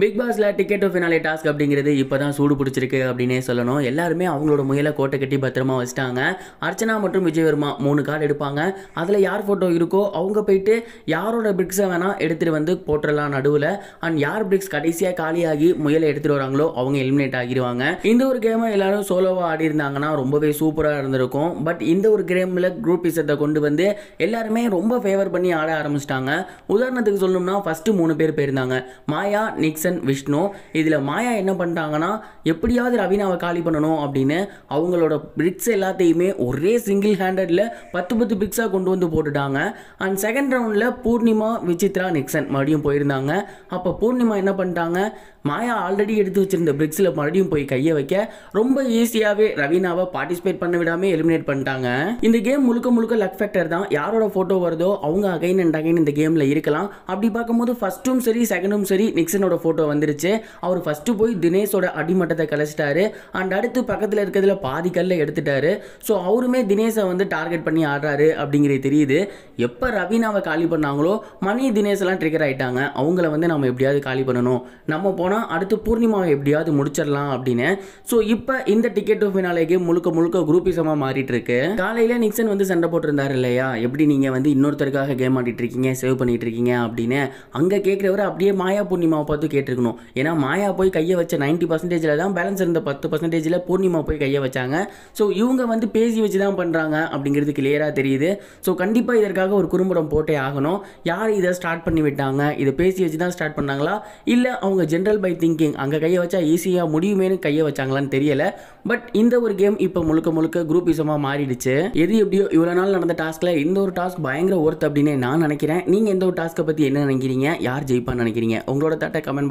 Big பாஸில் ticket to finale task அப்படிங்கிறது இப்போ தான் சூடு பிடிச்சிருக்கு அப்படின்னே சொல்லணும். எல்லாருமே அவங்களோட முயலை கோட்டை கட்டி பத்திரமா வச்சுட்டாங்க. அர்ச்சனா மற்றும் விஜயவர்மா மூணு கார்டு எடுப்பாங்க. அதில் யார் ஃபோட்டோ இருக்கோ அவங்க போயிட்டு யாரோட பிரிக்ஸை வேணால் எடுத்துகிட்டு வந்து போட்டுடலாம் நடுவில். அண்ட் யார் பிரிக்ஸ் கடைசியாக காலியாகி முயலை எடுத்துகிட்டு வராங்களோ அவங்க எலிமினேட் ஆகிடுவாங்க இந்த ஒரு கேமை எல்லாரும் சோலோவாக ஆடி இருந்தாங்கன்னா ரொம்பவே சூப்பராக இருந்திருக்கும். பட் இந்த ஒரு கேமில் குரூப் இசத்தை கொண்டு வந்து எல்லாருமே ரொம்ப ஃபேவர் பண்ணி ஆட ஆரம்பிச்சிட்டாங்க. உதாரணத்துக்கு சொல்லணும்னா ஃபஸ்ட்டு மூணு பேர் போயிருந்தாங்க. மாயா நிக்ஸ் நிக்சன் விஷ்ணு இதில் மாயா என்ன பண்ணிட்டாங்கன்னா எப்படியாவது ரவீனாவை காலி பண்ணணும் அப்படின்னு அவங்களோட பிரிக்ஸ் எல்லாத்தையுமே ஒரே சிங்கிள் ஹேண்டடில் பத்து பத்து பிக்ஸாக கொண்டு வந்து போட்டுட்டாங்க. அண்ட் செகண்ட் ரவுண்டில் பூர்ணிமா விசித்ரா நிக்சன் மறுபடியும் போயிருந்தாங்க. அப்போ பூர்ணிமா என்ன பண்ணிட்டாங்க மாயா ஆல்ரெடி எடுத்து வச்சிருந்த பிரிக்ஸில் மறுபடியும் போய் கையை வைக்க ரொம்ப ஈஸியாகவே ரவீனாவை பார்ட்டிசிபேட் பண்ண விடாமல் எலிமினேட் பண்ணிட்டாங்க. இந்த கேம் முழுக்க முழுக்க லக் ஃபேக்டர் தான். யாரோட ஃபோட்டோ வருதோ அவங்க அகைன் அண்ட் அகைன் இந்த கேமில் இருக்கலாம். அப்படி பார்க்கும்போது ஃபஸ்ட்டும் சரி செகண்டும் சரி நிக்சனோட ஃபோட்டோ வந்துருச்சு. அவர் ஃபஸ்ட்டு போய் தினேஷோட அடிமட்டத்தை கலைச்சிட்டாரு. அண்ட் அடுத்து பக்கத்தில் இருக்கிறதுல பாதி கல்ல எடுத்துட்டாரு. ஸோ அவருமே தினேஷை வந்து டார்கெட் பண்ணி ஆடுறாரு அப்படிங்கிறது தெரியுது. எப்போ ரவீனாவை காலி பண்ணாங்களோ மணி தினேஷ் எல்லாம் ட்ரிகர் ஆயிட்டாங்க. அவங்கள வந்து நம்ம எப்படியாவது காலி பண்ணணும். நம்ம போனால் அடுத்து பூர்ணிமாவை எப்படியாவது முடிச்சிடலாம் அப்படின்னு. ஸோ இப்போ இந்த டிக்கெட் டு ஃபினாலேக்கு முழுக்க முழுக்க குரூப்பிசமாக மாறிட்டு இருக்கு காலையில் நிக்சன் வந்து சண்டை போட்டிருந்தார் இல்லையா? எப்படி நீங்கள் வந்து இன்னொருத்தருக்காக கேம் ஆடிட்டு இருக்கீங்க சேவ் பண்ணிட்டு இருக்கீங்க அப்படின்னு. அங்கே கேட்குறவர் அப்படியே மாயா பூர்ணிமாவை பார்த்து கேட்டு இருக்கணும் ஏன்னா மாயா போய் கையை வச்ச நைன்ட்டி பர்சன்டேஜில் தான் பேலன்ஸ் இருந்த பத்து பர்சன்டேஜில் பூர்ணிமா போய் கையை வச்சாங்க. ஸோ இவங்க வந்து பேசி வச்சு தான் பண்ணுறாங்க அப்படிங்கிறது கிளியராக தெரியுது. ஸோ கண்டிப்பாக இதற்காக ஒரு குறும்படம் போட்டே ஆகணும். யார் இதை ஸ்டார்ட் பண்ணி விட்டாங்க? இதை பேசி வச்சு தான் ஸ்டார்ட் பண்ணாங்களா? இல்லை அவங்க ஜென்ரல் பை திங்கிங் அங்கே கையை வச்சா ஈஸியாக முடியுமேனு கையை வச்சாங்களான்னு தெரியல. பட் இந்த ஒரு கேம் இப்போ முழுக்க முழுக்க குரூப்பிசமாக மாறிடுச்சு. எது எப்படியோ இவ்வளோ நாள் நடந்த டாஸ்கில் இந்த ஒரு டாஸ்க் பயங்கர ஒர்த் அப்படின்னு நான் நினைக்கிறேன். நீங்கள் எந்த ஒரு டாஸ்க்கை பற்றி என்ன நினைக்கிறீங்க? யார் ஜெயிப்பான்னு நினைக்கிறீங்க? உங்களோட தட்டை கமெண்ட்